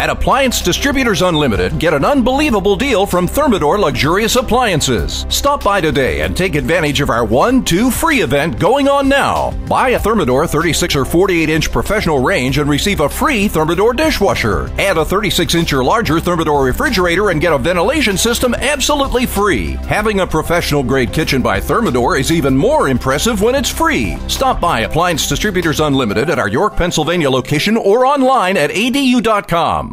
At Appliance Distributors Unlimited, get an unbelievable deal from Thermador Luxurious Appliances. Stop by today and take advantage of our 1 2 free event going on now. Buy a Thermador 36 or 48 inch professional range and receive a free Thermador dishwasher. Add a 36 inch or larger Thermador refrigerator and get a ventilation system absolutely free. Having a professional grade kitchen by Thermador is even more impressive when it's free. Stop by Appliance Distributors Unlimited at our York, Pennsylvania location or online at adu.com.